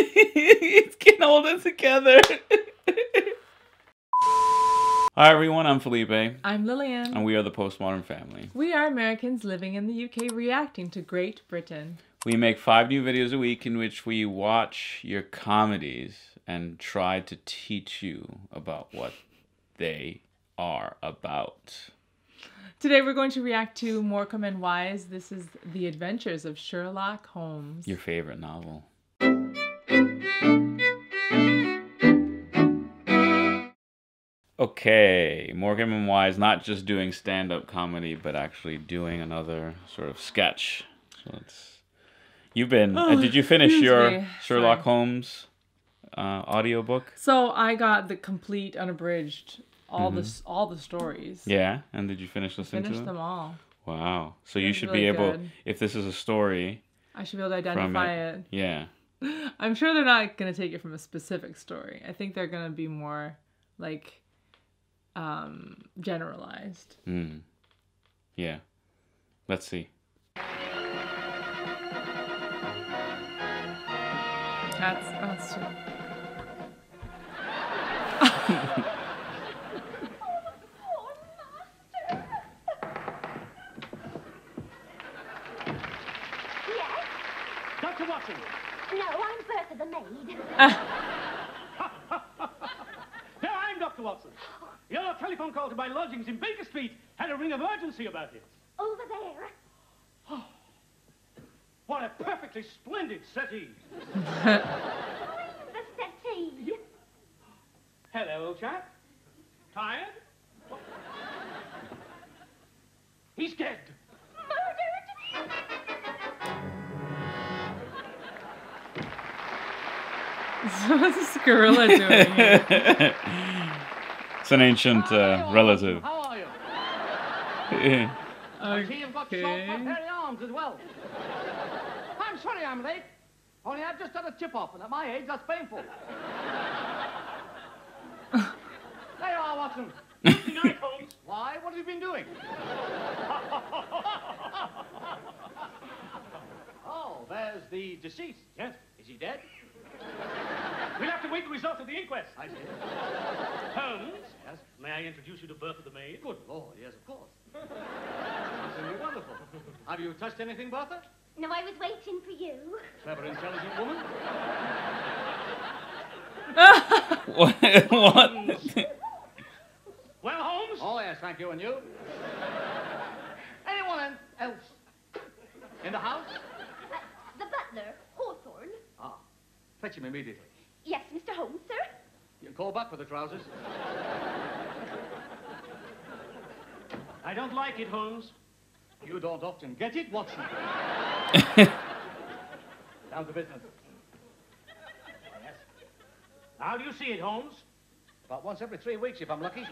it's getting all older together. Hi everyone, I'm Felipe, I'm Lillian. and we are the Postmodern Family. We are Americans living in the UK reacting to Great Britain. We make five new videos a week in which we watch your comedies and try to teach you about what they are about. Today we're going to react to Morecambe and Wise. This is The Adventures of Sherlock Holmes. Your favorite novel. Okay, Morecambe and Wise not just doing stand-up comedy, but actually doing another sort of sketch. So it's you've been. uh, Oh, did you finish your me. Sherlock Sorry. Holmes uh, audiobook? So I got the complete, unabridged, all the all the stories. Mm-hmm. Yeah, and did you finish listening to them? them all. Wow. So you should really be able, good. if this is a story, I should be able to identify it. yeah. I'm sure they're not going to take it from a specific story. I think they're going to be more like um generalized. Hmm. Yeah. Let's see. That's that's true. Yes? Dr. Watson, No, I'm Bertha the maid. no, I'm Dr. Watson. Your telephone call to my lodgings in Baker Street had a ring of urgency about it. Over there. What a perfectly splendid settee. The settee. Hello, old chap. Tired? He's dead. Murdered. What's this gorilla doing here? it's an ancient uh, relative. How are you? I see you've got short, Okay. hairy arms as well. I'm sorry I'm late. Only I've just had a chip off, and at my age, that's painful. there you are, Watson. Good night, Holmes. Why? What have you been doing? oh, there's the deceased. Yes. Is he dead? We'll have to wait the result of the inquest. I see. Holmes? Yes? May I introduce you to Bertha the maid? Good Lord, yes, of course. Absolutely wonderful. Have you touched anything, Bertha? No, I was waiting for you. Clever, intelligent woman. what? what? Well, Holmes? Oh, yes, thank you. And you? Anyone else? In the house? Uh, the butler, Hawthorne. Ah, fetch him immediately. Yes, Mr. Holmes, sir. You can call back for the trousers. I don't like it, Holmes. You don't often get it, Watson. Down to business. Yes. How do you see it, Holmes? About once every three weeks, if I'm lucky.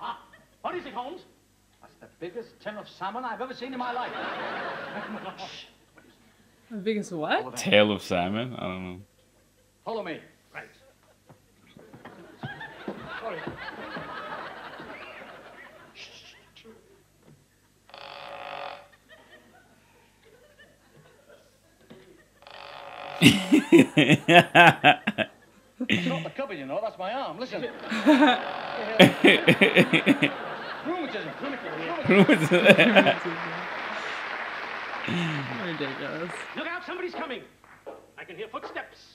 ah, what is it, Holmes? That's the biggest tin of salmon I've ever seen in my life. The biggest what? Tail of salmon? I don't know. Follow me. Right. Sorry. It's not the cupboard, you know. That's my arm. Listen. Rheumatism. Rheumatism. Ridiculous. Look out, somebody's coming. I can hear footsteps.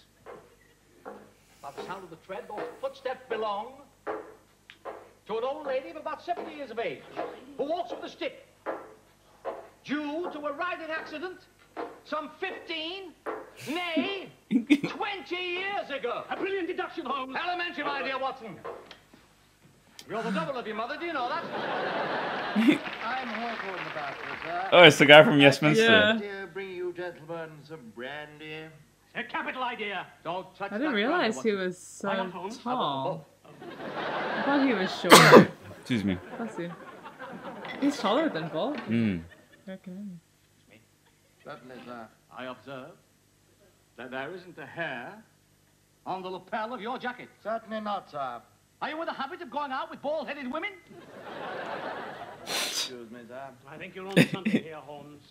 By the sound of the tread, those footsteps belong to an old lady of about 70 years of age who walks with a stick. Due to a riding accident some 15, nay, 20 years ago. A brilliant deduction, Holmes. Elementary, my dear Watson. You're the double of your mother, do you know that? I'm Hawthorne the Bastard, sir. Oh, it's the guy from Yes Minister. Yeah. Dear, bring you gentlemen some brandy. A capital idea. Don't touch I didn't realize brandy, he was so Why not, Holmes? tall. I thought he was short. Excuse me. Bless you. He's taller than Bull. Hmm. Recommend. Certainly, sir. I observe that there isn't a hair on the lapel of your jacket. Certainly not, sir. Are you in the habit of going out with bald-headed women? Excuse me, sir. I think you're on something here, Holmes.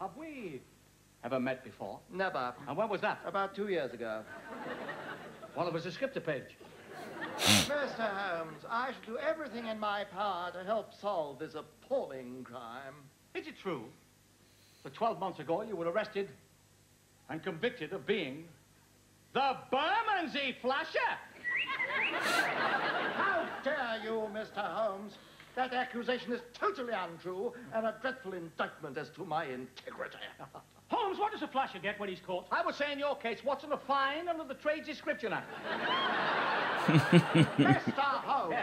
Have we ever met before? Never. And when was that? About two years ago. Well, it was a scripter page. Mr. Holmes, I shall do everything in my power to help solve this appalling crime. Is it true that 12 months ago you were arrested and convicted of being the Bermondsey Flasher? How dare you, Mr. Holmes? That accusation is totally untrue and a dreadful indictment as to my integrity. Holmes, what does a flasher get when he's caught? I would say in your case, what's in a fine under the Trades Description Act? Mr. Holmes.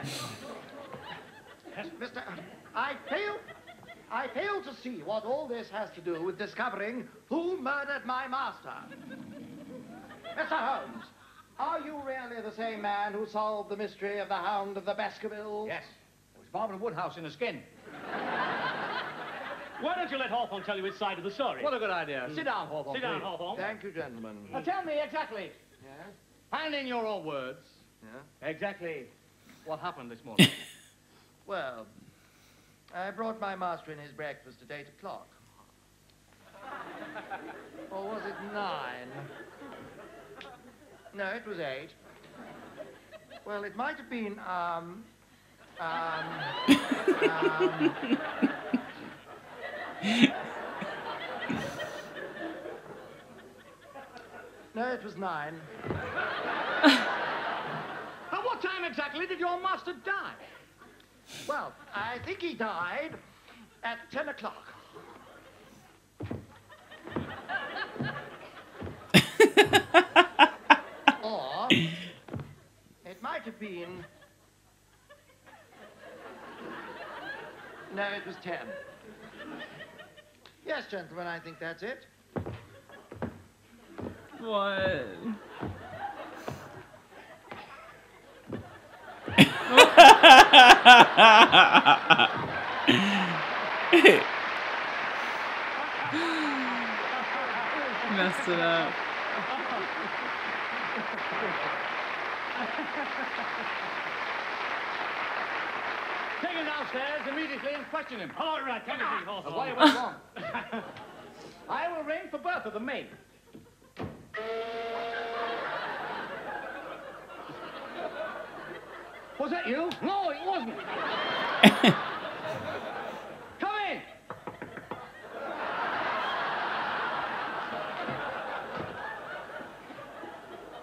Yes. Mr. I fail. I fail to see what all this has to do with discovering who murdered my master. Mr. Holmes, are you really the same man who solved the mystery of the Hound of the Baskervilles? Yes. It was Barbara Woodhouse in a skin. Why don't you let Hawthorne tell you his side of the story? What a good idea. Hmm. Sit down, Hawthorne. Sit down, please. Hawthorne. Thank you, gentlemen. Now tell me exactly, Yes? and in your own words, Yeah? exactly what happened this morning. Well, I brought my master in his breakfast at eight o'clock. or was it nine? No, it was eight. Well, it might have been, um, um, um, no, it was nine. At what time exactly did your master die? Well, I think he died at 10 o'clock. or it might have been. No, it was 10. Yes, gentlemen, I think that's it. What? Messed it up. Take him downstairs immediately and question him. All right, come with me, Of Hawthorne. why it went wrong. I will ring for Bertha, the maid. Was that you? No, it wasn't. Come in.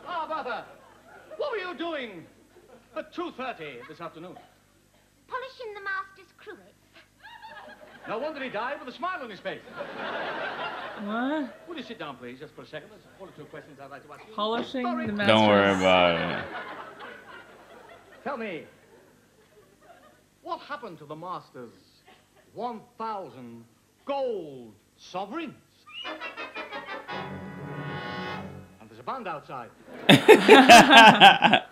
Ah, Bertha, what were you doing at 2.30 this afternoon? Polishing the master's cruets. No wonder he died with a smile on his face. What? Would you sit down, please, just for a second? There's one or two questions I'd like to ask you. Polishing Sorry. the master's... Don't worry about it. Tell me, what happened to the master's 1,000 gold sovereigns? And there's a band outside. How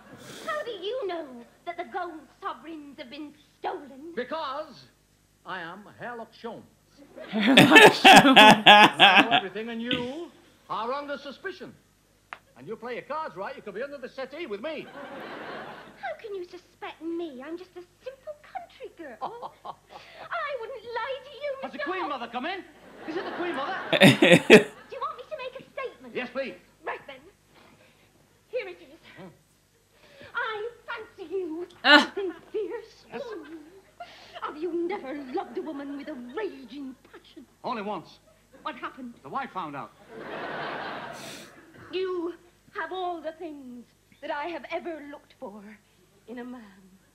do you know that the gold sovereigns have been stolen? Because I am Herlock Sholmes. I know everything, and you are under suspicion. And you play your cards right, you could be under the settee with me. How can you suspect me? I'm just a simple country girl. I wouldn't lie to you, Has the Queen Mother come in? Is it the Queen Mother? Do you want me to make a statement? yes, please. Right then. Here it is. I fancy you. Ah. Something fierce. Ooh. Have you never loved a woman with a raging passion? Only once. What happened? The wife found out. You have all the things that I have ever looked for in a man.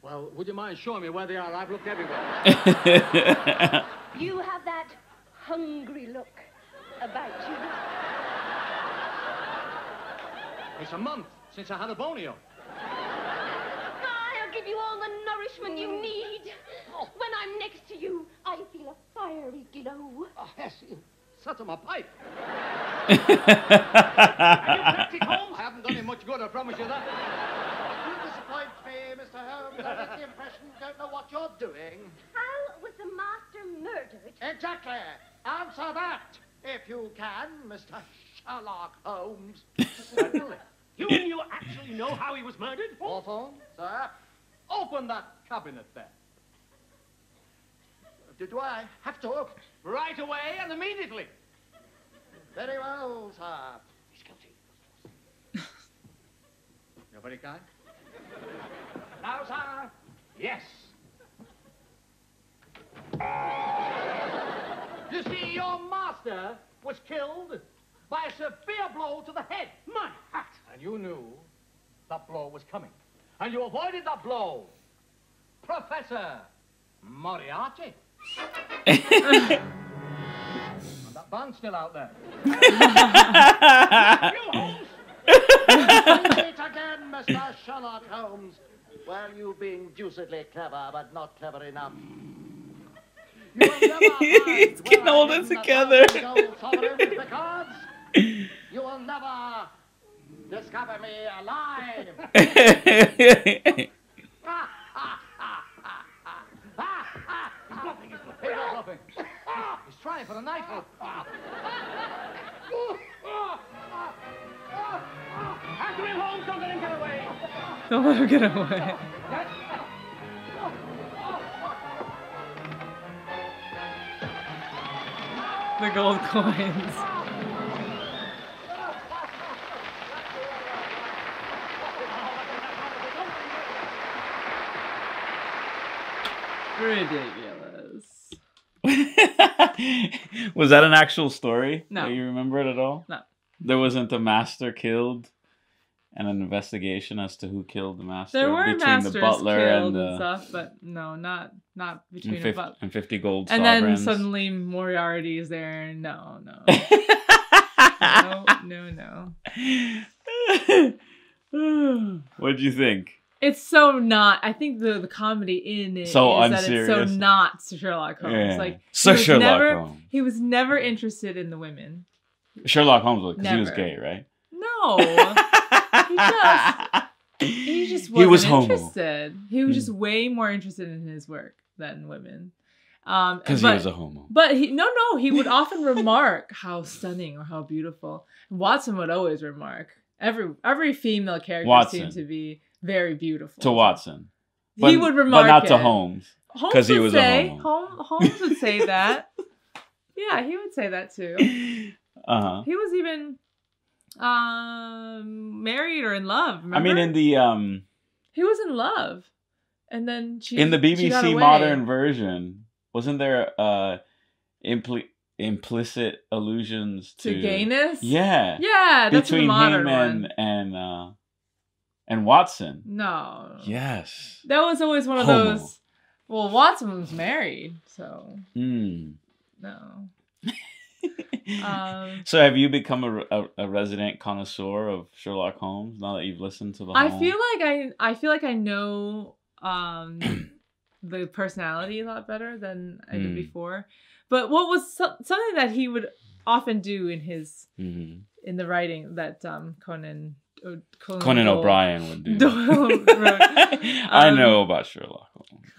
Well, would you mind showing me where they are? I've looked everywhere. You have that hungry look about you. It's a month since I had a bonio. I'll give you all the nourishment you need. Oh. When I'm next to you, I feel a fiery glow. Oh, yes, you set on my pipe. Are you cryptic, Holmes? I haven't done him much good, I promise you that. You disappoint me, Mr. Holmes. I get the impression you don't know what you're doing. How was the master murdered? Exactly. Answer that, if you can, Mr. Sherlock Holmes. Certainly. You mean you actually know how he was murdered? Hawthorne, sir. Open that cabinet there. Do, do I have to? Right away and immediately. Very well, sir. He's guilty. You're very kind. Now, sir. Yes. You see, your master was killed by a severe blow to the head. My hat! And you knew that blow was coming. And you avoided that blow. Professor Moriarty. and that band's still out there. you, Holmes! Say it again, Mr. Sherlock Holmes. Well, you being deucedly clever, but not clever enough. You will never He's getting all this together. thousand gold sovereigns because you will never discover me alive. He's bluffing, he's bluffing. He's not bluffing. He's trying for the knife After don't let him get away. Don't let her get away. The gold coins. Ridiculous. was that an actual story? No. Do you remember it at all? No. There wasn't a master killed and an investigation as to who killed the master There were between masters the butler killed and and, the stuff, but no, not not and, between a fif- but. and 50 gold And then sovereigns. suddenly Moriarty is there. No, no, no, no, no. what do you think? It's so not. I think the the comedy in it is So that it's so not Sherlock Holmes. Yeah. Like So he was Sherlock never, Holmes. He was never interested in the women. Sherlock Holmes was because he was gay, right? No, he just he just wasn't He was homo. interested. He was just way more interested in his work than women. Um, Because he but- was a homo. But he no no he would often remark how stunning or how beautiful. Watson would always remark every every female character Watson. seemed to be very beautiful. To Watson. he would remark But not to. Holmes. because he was a homo. Holmes, would say that. yeah, he would say that too. Uh huh. He was even um married or in love. I mean, in the um he was in love, and then she in the BBC modern version, wasn't there uh impli- implicit allusions to, to gayness. Yeah. yeah, that's between the modern him and one. and uh and Watson. No, Yes. that was always one of Homo. those. Well, Watson was married, so Hmm. no. Um, So have you become a, a, a resident connoisseur of Sherlock Holmes now that you've listened to the I feel like I I feel like I know um the personality a lot better than I did Mm. before. But what was so- something that he would often do in his Mhm. in the writing that um Conan Conan, Conan O'Brien would do. I Um, know about Sherlock Holmes.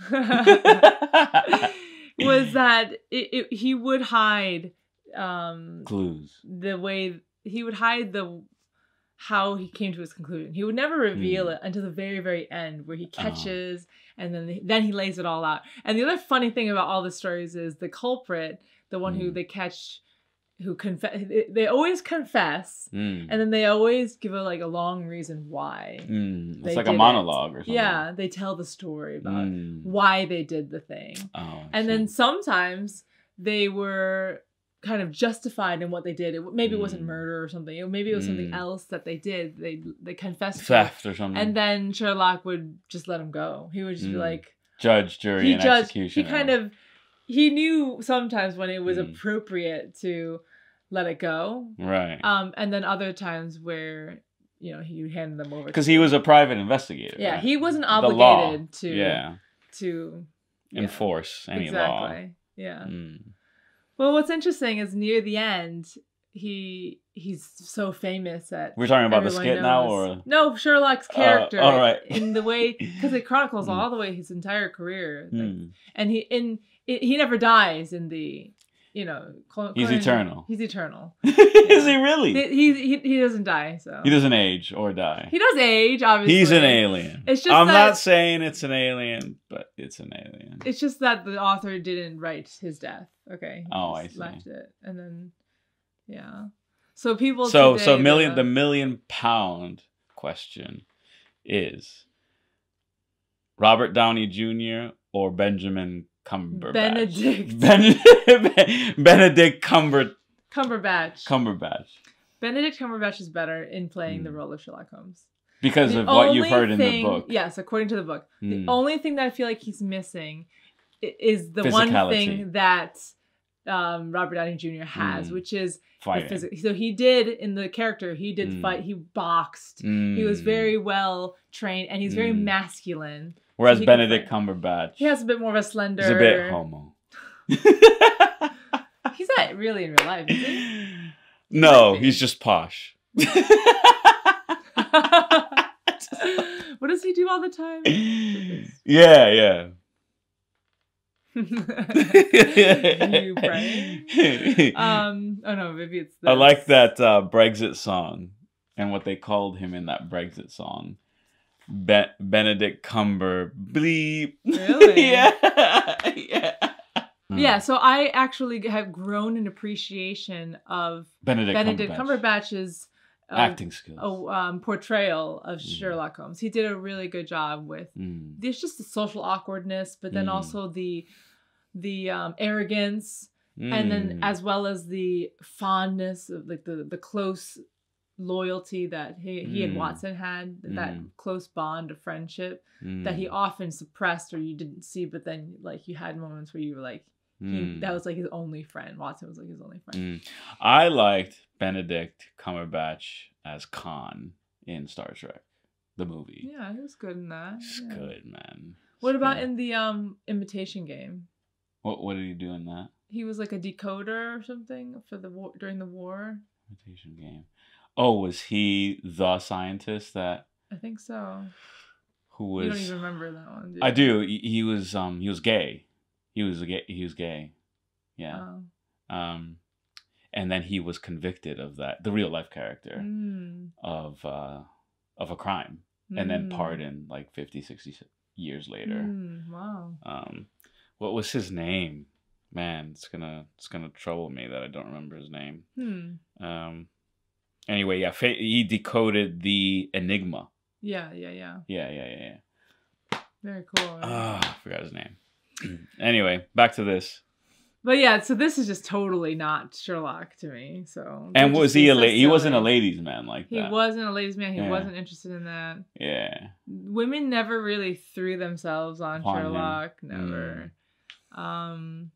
was that it, it, he would hide um clues. the way he would hide the how he came to his conclusion. He would never reveal Hmm. it until the very very end where he Oh. catches and then then he lays it all out. And the other funny thing about all the stories is the culprit, the one who Hmm. they catch who confess they, always confess Mm. and then they always give a like a long reason why. Mm. It's like a did it. monologue or something. Yeah, they tell the story about Mm. why they did the thing. Oh, And then sometimes they were kind of justified in what they did. It, maybe it wasn't Mm. murder or something. Or maybe it was something Mm. else that they did. They they confessed to. theft or something. And then Sherlock would just let him go. He would just be Mm. like judge, jury, he and judged. execution. He kind of he knew sometimes when it was Mm. appropriate to let it go. right Um, and then other times where you know he handed them over because he was a private investigator. yeah right? he wasn't obligated to yeah to yeah, enforce any exactly law. yeah. Mm. Well, what's interesting is near the end, he he's so famous that We're talking about the skit now, or no Sherlock's Uh, character. all right. in the way because it chronicles Mm. all the way his entire career, like, Hmm. and he in it, he never dies in the you know Col- He's Conan- eternal. He's eternal. is he really? He, he he doesn't die. So he doesn't age or die. He does age, obviously. He's an alien. It's just I'm that- not saying it's an alien, but it's an alien. It's just that the author didn't write his death. Okay. he Oh, I see. Left it, and then, yeah. So people. So today, so million the- the million pound question is Robert Downey Jr. or Benjamin Cumberbatch? Benedict. Ben- Benedict Cumber Cumberbatch. Cumberbatch. Benedict Cumberbatch is better in playing the Hmm. role of Sherlock Holmes. Because The of what you've heard in the book. Yes, according to the book. Hmm. The only thing that I feel like he's missing is the one thing that um, Robert Downey Jr. has, Hmm. which is the Fighting. So he did in the character. He did Hmm. fight. He boxed. He was Mm. very well trained, and he's very Hmm. masculine. Whereas he Benedict. Cumberbatch He has a bit more of a slender. is a bit homo. He's not really in real life, is he? no, he's just posh. what does he do all the time? yeah, yeah. you praying? Um. Oh no, maybe it's. I like that uh, Brexit song and what they called him in that Brexit song. Be- Benedict Cumber bleep. Really? yeah. yeah. Yeah, so I actually have grown an appreciation of Benedict, Benedict Cumberbatch. Cumberbatch's uh, acting skills. oh, um, portrayal of Mm. Sherlock Holmes. He did a really good job with Mm. there's just the social awkwardness, but then Mm. also the the um, arrogance, and then Mm. as well as the fondness of like the the close loyalty that he, he and Mm. Watson had, that Mm. close bond of friendship that he Mm. often suppressed or you didn't see, but then like you had moments where you were like, he, Mm. that was like his only friend. Watson was like his only friend. Mm. I liked Benedict Cumberbatch as Khan in Star Trek, the movie. Yeah, he was good in that. It's yeah. good, man. What about good. in the um imitation game? what? What did he do in that He was like a decoder or something for the war during the war. imitation game? Oh, was he the scientist that I think so. who was? you don't even remember that one. Do I do. He, was um he was gay. He was a gay. He was gay. Yeah. Oh. Um, and then he was convicted of that, the real life character Mm, of uh of a crime, and then mm, pardoned like 50, 60 years later. mm, wow. Um, what was his name? Man, it's gonna it's gonna trouble me that I don't remember his name. Hmm. Um, anyway, yeah, fa- he decoded the enigma. Yeah, yeah, yeah. Yeah, yeah, yeah, yeah. Very cool. Ah, I forgot his name. anyway, back to this. But yeah, so this is just totally not Sherlock to me. So And was he a la- he wasn't a ladies man like He that. wasn't a ladies' man. He Yeah. wasn't interested in that. Yeah. Women never really threw themselves on Upon him. Sherlock. Never. Um,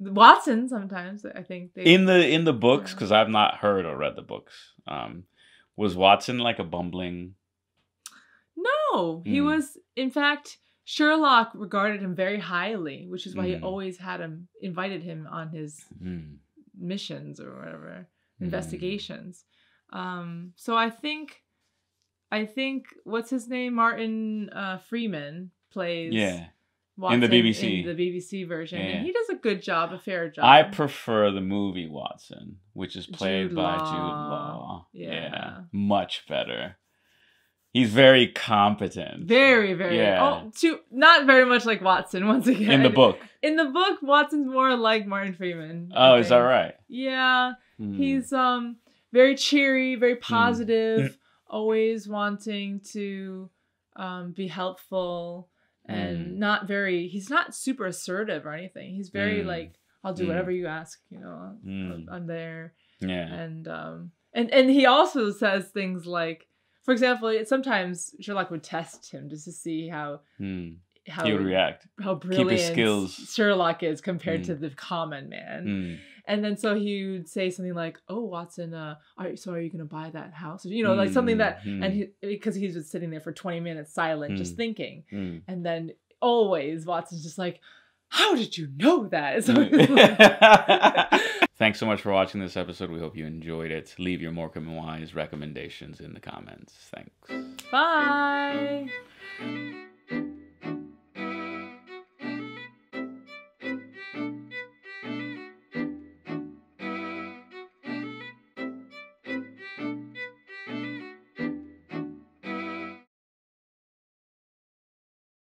Watson sometimes I think they In the in the books, Yeah. because I've not heard or read the books, um, was Watson like a bumbling? No, he Hmm. was in fact Sherlock regarded him very highly, which is why he Hmm. always had him invited him on his Hmm. missions or whatever Hmm. investigations. Um, so I think, I think what's his name, Martin uh, Freeman plays Yeah. Watson in the BBC. in the BBC version, Yeah. and he does a good job, a fair job. I prefer the movie Watson, which is played Jude by Law. Jude Law. Yeah. much better. He's very competent. very, very. Yeah. Oh, too, not very much like Watson. Once again, in the book. In the book, Watson's more like Martin Freeman. I Oh, is that right? Yeah, Hmm. he's um very cheery, very positive, always wanting to um be helpful and Mm. not very he's not super assertive or anything. He's very Mm. like I'll do Mm. whatever you ask, you know. Mm. I'm there. yeah. And um and and he also says things like for example, sometimes Sherlock would test him just to see how Hmm. how He would react. how brilliant skills. Sherlock is compared Mm. to the common man. And then so he would say something like, "Oh, Watson, uh, are so are you gonna buy that house?" You know, like something that, Mm, and he because he's just sitting there for twenty minutes silent, just Mm. thinking, Hmm. and then always Watson's just like, "How did you know that?" So like- Thanks so much for watching this episode. We hope you enjoyed it. Leave your Morecambe and Wise recommendations in the comments. Thanks. Bye.